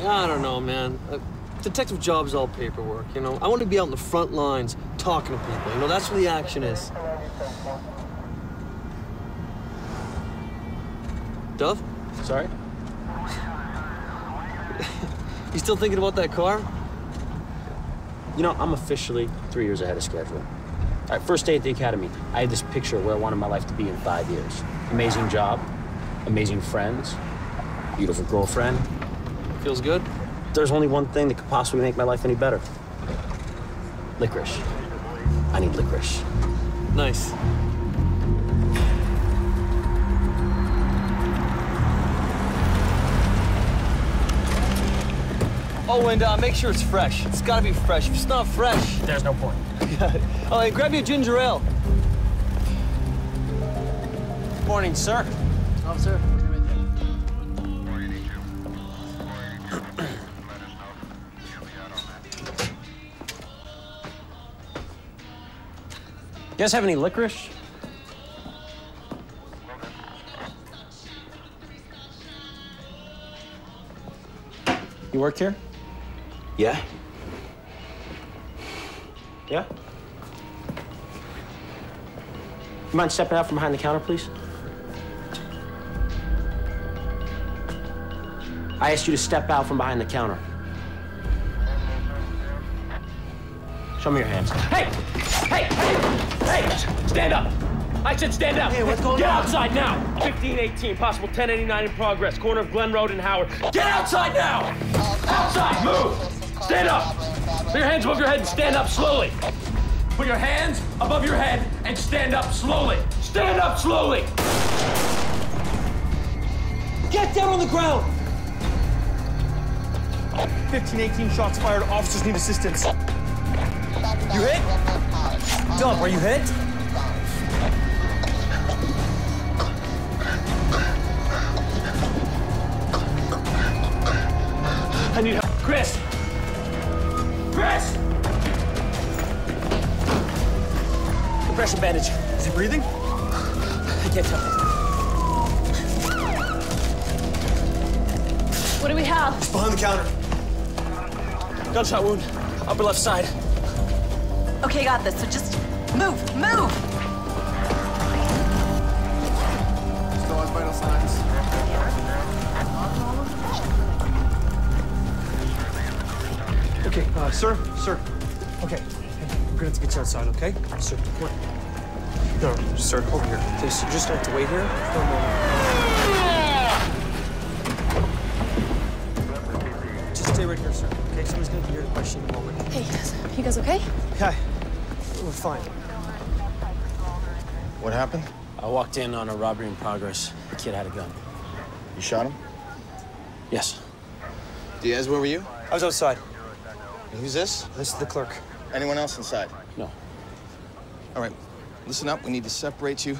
I don't know, man. Uh, detective job's all paperwork, you know? I want to be out in the front lines talking to people, you know? That's where the action is. Dov? Sorry? You still thinking about that car? You know, I'm officially three years ahead of schedule. All right, first day at the academy, I had this picture of where I wanted my life to be in five years. Amazing job, amazing friends, beautiful girlfriend. Feels good? There's only one thing that could possibly make my life any better. Licorice. I need licorice. Nice. Oh, and uh, make sure it's fresh. It's gotta be fresh. If it's not fresh... There's no point. oh, and grab me a ginger ale. Good Morning, sir. Officer. You guys have any licorice? You work here? Yeah? Yeah? You mind stepping out from behind the counter, please? I asked you to step out from behind the counter. Show me your hands. Hey! Hey! Hey! Hey! Stand up! I said stand up! Hey, what's going Get on? outside now! 1518, possible 1089 in progress, corner of Glen Road and Howard. Get outside now! Outside! Move! Stand up! Put your hands above your head and stand up slowly. Put your hands above your head and stand up slowly. Stand up slowly! Get down on the ground! 1518 shots fired. Officers need assistance. You hit? Dub, are you hit? I need help. Chris! Chris! Compression bandage. Is he breathing? I can't tell. What do we have? Behind the counter. Gunshot wound. Upper left side. Okay, got this. So just move, move. Still has vital signs. Okay, uh, sir, sir. Okay, we're gonna have to get you outside, okay? Sir, come on. No, no, sir, over here. Please, you just have to wait here for a moment. Just stay right here, sir. Okay, someone's gonna be here to question you in a moment. Hey, you guys, you guys okay? Okay, we're fine. What happened? I walked in on a robbery in progress. The kid had a gun. You shot him? Yes. Diaz, where were you? I was outside. Who's this? This is the clerk. Anyone else inside? No. All right, listen up. We need to separate you.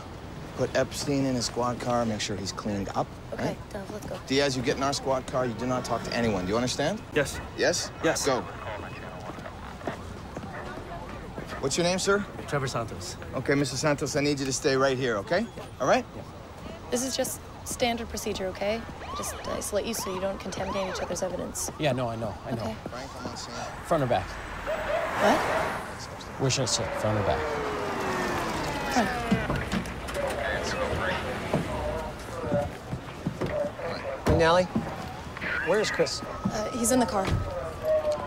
Put Epstein in a squad car. Make sure he's cleaned up. Okay, right? Dov, let's go. Diaz, you get in our squad car. You do not talk to anyone. Do you understand? Yes. Yes? Yes. Go. What's your name, sir? Trevor Santos. Okay, Mr. Santos, I need you to stay right here, okay? All right? This is just standard procedure, okay? Just isolate you so you don't contaminate each other's evidence. Yeah, no, I know. I know. Okay. Frank, I'm on scene. Front or back? What? Where should I sit? Front or back? McNally? Where's Chris? Uh, he's in the car.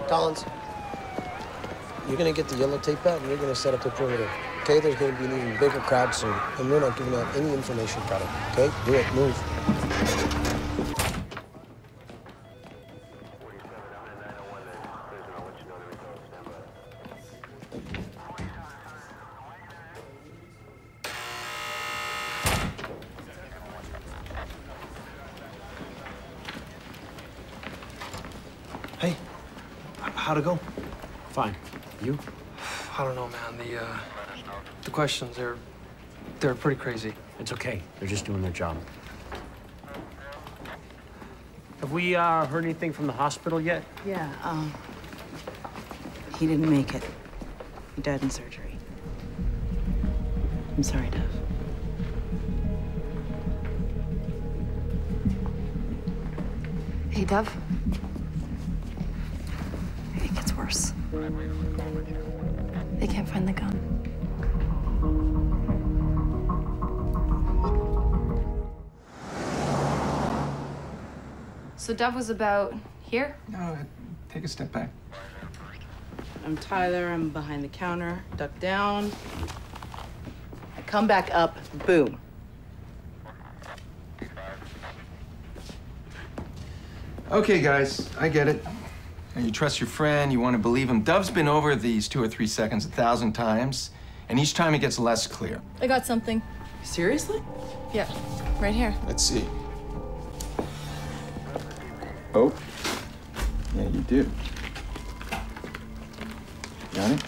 Collins? You're gonna get the yellow tape out and you're gonna set up the perimeter. Okay, there's gonna be an even bigger crowd soon, and we're not giving out any information about it. Okay? Do it, move. Hey, how'd it go? Fine. You? I don't know, man. The, uh, the questions, they're, they're pretty crazy. It's okay. They're just doing their job. Have we uh, heard anything from the hospital yet? Yeah, um, he didn't make it. He died in surgery. I'm sorry, Dov. Hey, Dov. it gets worse. They can't find the gun. So Dov was about here? No, take a step back. I'm Tyler. I'm behind the counter. Duck down. I come back up. Boom. Okay, guys, I get it. And you trust your friend, you want to believe him. Dov's been over these two or three seconds a thousand times, and each time it gets less clear. I got something. Seriously? Yeah, right here. Let's see. Oh. Yeah, you do. Got it?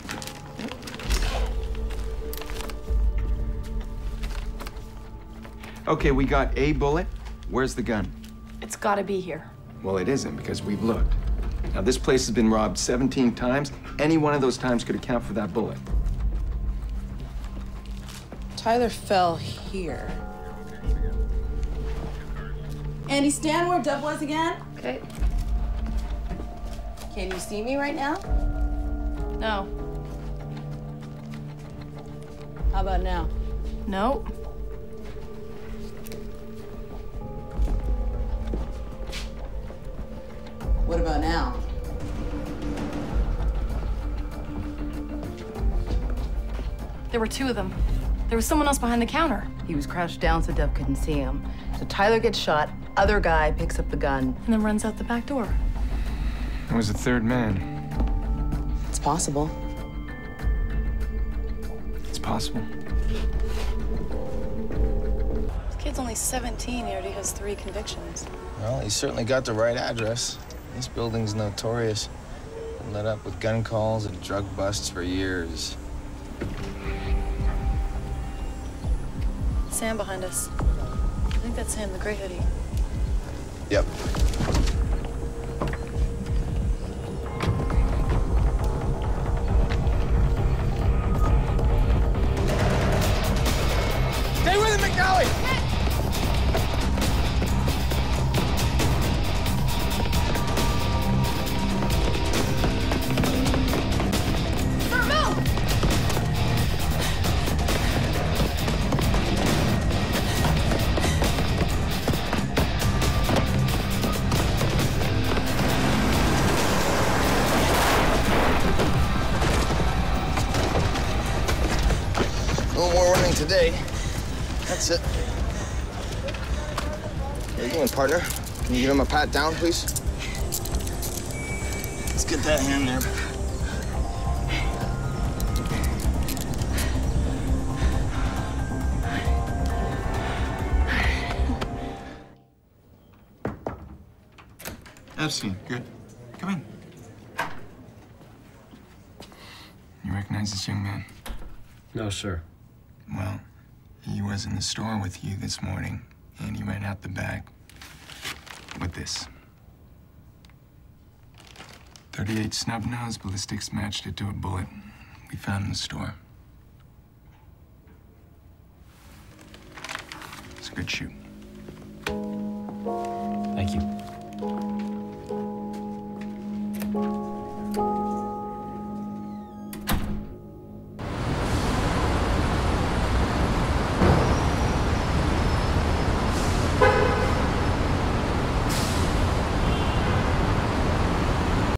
Okay, we got a bullet. Where's the gun? It's gotta be here. Well, it isn't because we've looked. Now, this place has been robbed 17 times. Any one of those times could account for that bullet. Tyler fell here. Andy, stand where Dov was again. Okay. Can you see me right now? No. How about now? No. What about now? There were two of them. There was someone else behind the counter. He was crouched down so Dov couldn't see him. So Tyler gets shot. Other guy picks up the gun. And then runs out the back door. There was a third man. It's possible. It's possible. This kid's only 17. He already has three convictions. Well, he certainly got the right address. This building's notorious. Been lit up with gun calls and drug busts for years. Sam behind us. I think that's him, the gray hoodie. Yep. That's it. How you doing, partner? Can you give him a pat down, please? Let's get that hand there. Epstein, good. Come in. You recognize this young man? No, sir. Well, he was in the store with you this morning, and he ran out the back with this. 38 snub nose ballistics matched it to a bullet we found in the store. It's a good shoot.